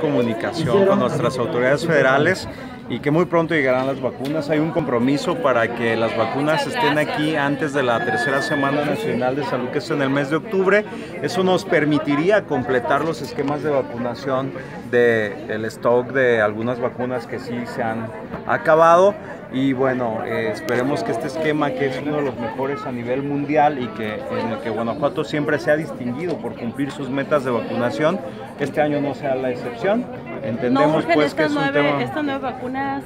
comunicación con nuestras autoridades federales y que muy pronto llegarán las vacunas. Hay un compromiso para que las vacunas estén aquí antes de la tercera Semana Nacional de Salud, que es en el mes de octubre. Eso nos permitiría completar los esquemas de vacunación del stock de algunas vacunas que sí se han acabado. Y bueno, eh, esperemos que este esquema, que es uno de los mejores a nivel mundial y que en el que Guanajuato siempre se ha distinguido por cumplir sus metas de vacunación, este año no sea la excepción. Entendemos pues que es un tema... ¿Estas nuevas vacunas,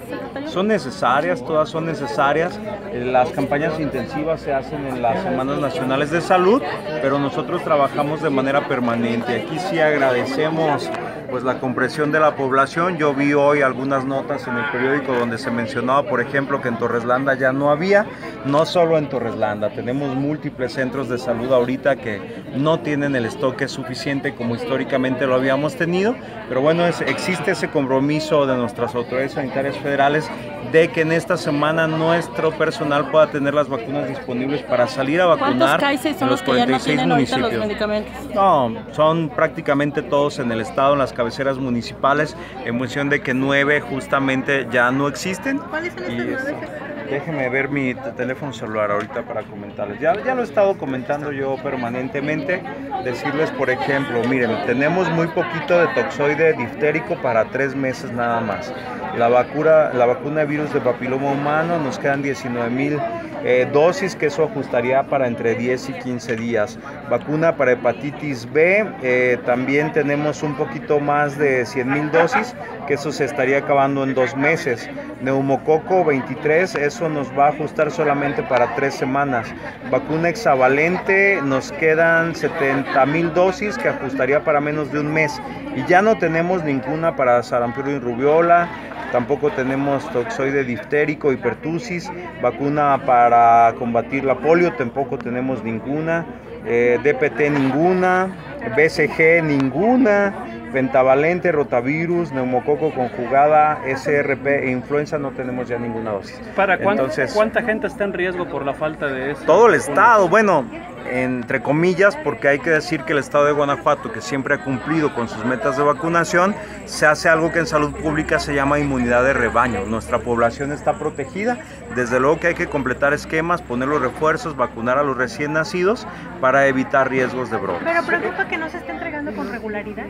Son necesarias, todas son necesarias. Eh, las campañas intensivas se hacen en las Semanas Nacionales de Salud, pero nosotros trabajamos de manera permanente. Aquí sí agradecemos pues la compresión de la población. Yo vi hoy algunas notas en el periódico donde se mencionaba, por ejemplo, que en Torreslanda ya no había, no solo en Torreslanda, tenemos múltiples centros de salud ahorita que no tienen el estoque suficiente como históricamente lo habíamos tenido, pero bueno, es, existe ese compromiso de nuestras autoridades sanitarias federales de que en esta semana nuestro personal pueda tener las vacunas disponibles para salir a vacunar ¿Cuántos son los, 46 que no municipios. Los medicamentos? No, son prácticamente todos en el estado, en las cabeceras municipales, en función de que nueve justamente ya no existen. ¿Cuáles son nueve? Déjeme ver mi teléfono celular ahorita para comentarles. Ya, ya lo he estado comentando yo permanentemente. Decirles, por ejemplo, miren, tenemos muy poquito de toxoide diftérico para tres meses nada más. La vacuna, la vacuna de virus de papiloma humano nos quedan 19 mil eh, dosis, que eso ajustaría para entre 10 y 15 días. Vacuna para hepatitis B, eh, también tenemos un poquito más de 100 mil dosis, que eso se estaría acabando en dos meses. Neumococo 23, eso nos va a ajustar solamente para tres semanas. Vacuna hexavalente, nos quedan 70 mil dosis, que ajustaría para menos de un mes. Y ya no tenemos ninguna para sarampión y rubiola, tampoco tenemos toxoide diftérico, hipertusis, vacuna para combatir la polio, tampoco tenemos ninguna, eh, DPT ninguna, BCG ninguna, pentavalente, rotavirus, neumococo conjugada, SRP e influenza no tenemos ya ninguna dosis. ¿Para Entonces, cuánta gente está en riesgo por la falta de eso? Todo el estado, bueno, entre comillas, porque hay que decir que el estado de Guanajuato, que siempre ha cumplido con sus metas de vacunación, se hace algo que en salud pública se llama inmunidad de rebaño. Nuestra población está protegida, desde luego que hay que completar esquemas, poner los refuerzos, vacunar a los recién nacidos para evitar riesgos de brote. Pero preocupa que no se esté entregando con regularidad.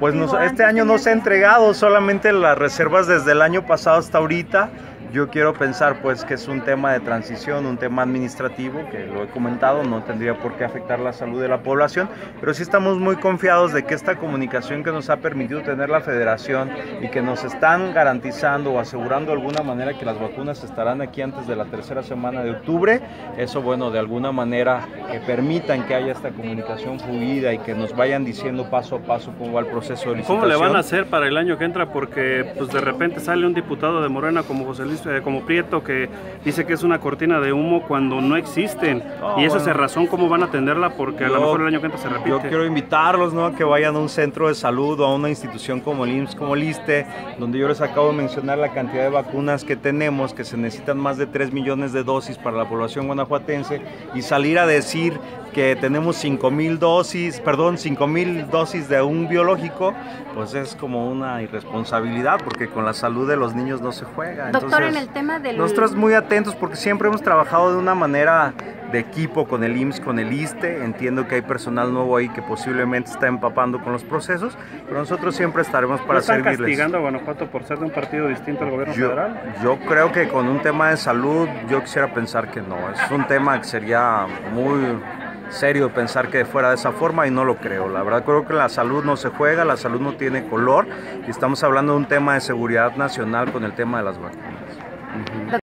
Pues este año no se ha entregado, solamente las reservas desde el año pasado hasta ahorita. Yo quiero pensar pues que es un tema de transición, un tema administrativo, que lo he comentado, no tendría por qué afectar la salud de la población, pero sí estamos muy confiados de que esta comunicación que nos ha permitido tener la federación y que nos están garantizando o asegurando de alguna manera que las vacunas estarán aquí antes de la tercera semana de octubre, eso bueno, de alguna manera que permitan que haya esta comunicación fluida y que nos vayan diciendo paso a paso cómo va el proceso de licitación. ¿Cómo le van a hacer para el año que entra? Porque pues de repente sale un diputado de Morena como José Luis eh, como Prieto que dice que es una cortina de humo cuando no existen. y esa es razón cómo van a atenderla porque a lo mejor el año que entra se repite. Yo quiero invitarlos ¿no? a que vayan a un centro de salud o a una institución como el IMSS, como el ISTE, donde yo les acabo de mencionar la cantidad de vacunas que tenemos, que se necesitan más de 3 millones de dosis para la población guanajuatense y salir a decir que tenemos 5 mil dosis, perdón, 5 mil dosis de un biológico, pues es como una irresponsabilidad porque con la salud de los niños no se juega. Doctor, en el tema del... Nosotros muy atentos porque siempre hemos trabajado de una manera de equipo con el IMSS, con el ISTE. Entiendo que hay personal nuevo ahí que posiblemente está empapando con los procesos, pero nosotros siempre estaremos para ¿No están servirles. castigando a Guanajuato por ser de un partido distinto al gobierno yo, federal? Yo creo que con un tema de salud, yo quisiera pensar que no. Es un tema que sería muy serio pensar que fuera de esa forma y no lo creo. La verdad creo que la salud no se juega, la salud no tiene color y estamos hablando de un tema de seguridad nacional con el tema de las vacunas.